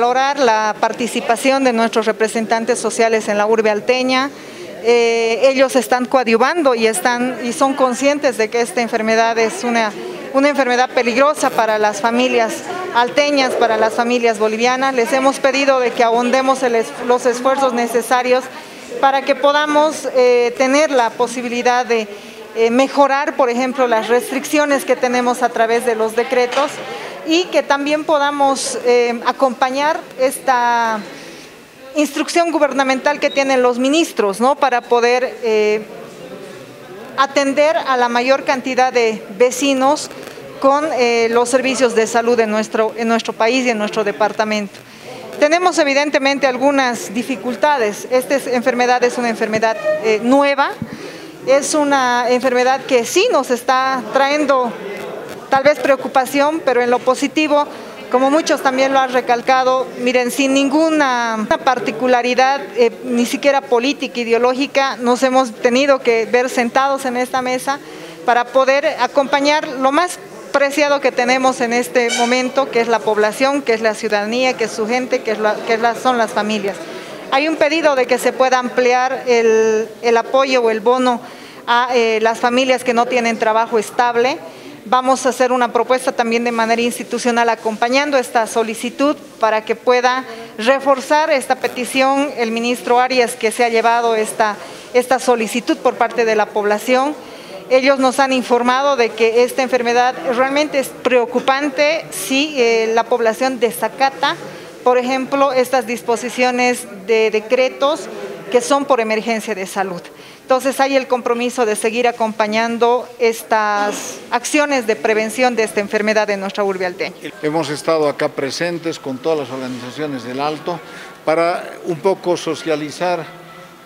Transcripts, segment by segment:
Valorar la participación de nuestros representantes sociales en la urbe alteña. Eh, ellos están coadyuvando y, están, y son conscientes de que esta enfermedad es una, una enfermedad peligrosa para las familias alteñas, para las familias bolivianas. Les hemos pedido de que ahondemos los esfuerzos necesarios para que podamos eh, tener la posibilidad de eh, mejorar, por ejemplo, las restricciones que tenemos a través de los decretos y que también podamos eh, acompañar esta instrucción gubernamental que tienen los ministros, ¿no? Para poder eh, atender a la mayor cantidad de vecinos con eh, los servicios de salud en nuestro, en nuestro país y en nuestro departamento. Tenemos evidentemente algunas dificultades. Esta enfermedad es una enfermedad nueva, es una enfermedad que sí nos está trayendo tal vez preocupación, pero en lo positivo, como muchos también lo han recalcado, miren, sin ninguna particularidad, eh, ni siquiera política, ideológica, nos hemos tenido que ver sentados en esta mesa para poder acompañar lo más preciado que tenemos en este momento, que es la población, que es la ciudadanía, que es su gente, que, es que son las familias. Hay un pedido de que se pueda ampliar el, apoyo o el bono a eh, las familias que no tienen trabajo estable, Vamos a hacer una propuesta también de manera institucional acompañando esta solicitud para que pueda reforzar esta petición el ministro Arias que se ha llevado esta, esta solicitud por parte de la población. Ellos nos han informado de que esta enfermedad realmente es preocupante si eh, la población desacata, por ejemplo, estas disposiciones de decretos que son por emergencia de salud. Entonces hay el compromiso de seguir acompañando estas acciones de prevención de esta enfermedad en nuestra urbe alteña. Hemos estado acá presentes con todas las organizaciones del Alto para un poco socializar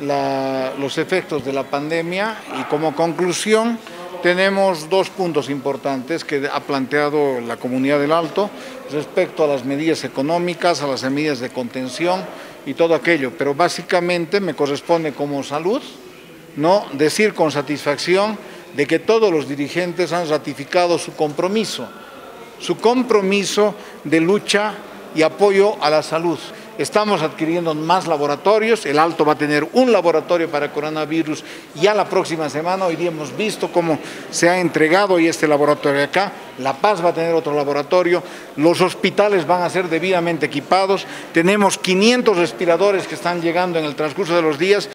los efectos de la pandemia y como conclusión tenemos dos puntos importantes que ha planteado la comunidad del Alto respecto a las medidas económicas, a las medidas de contención y todo aquello, pero básicamente me corresponde como salud no decir con satisfacción de que todos los dirigentes han ratificado su compromiso, su compromiso de lucha y apoyo a la salud. Estamos adquiriendo más laboratorios, el Alto va a tener un laboratorio para coronavirus ya la próxima semana, hoy día hemos visto cómo se ha entregado y este laboratorio acá, La Paz va a tener otro laboratorio, los hospitales van a ser debidamente equipados, tenemos 500 respiradores que están llegando en el transcurso de los días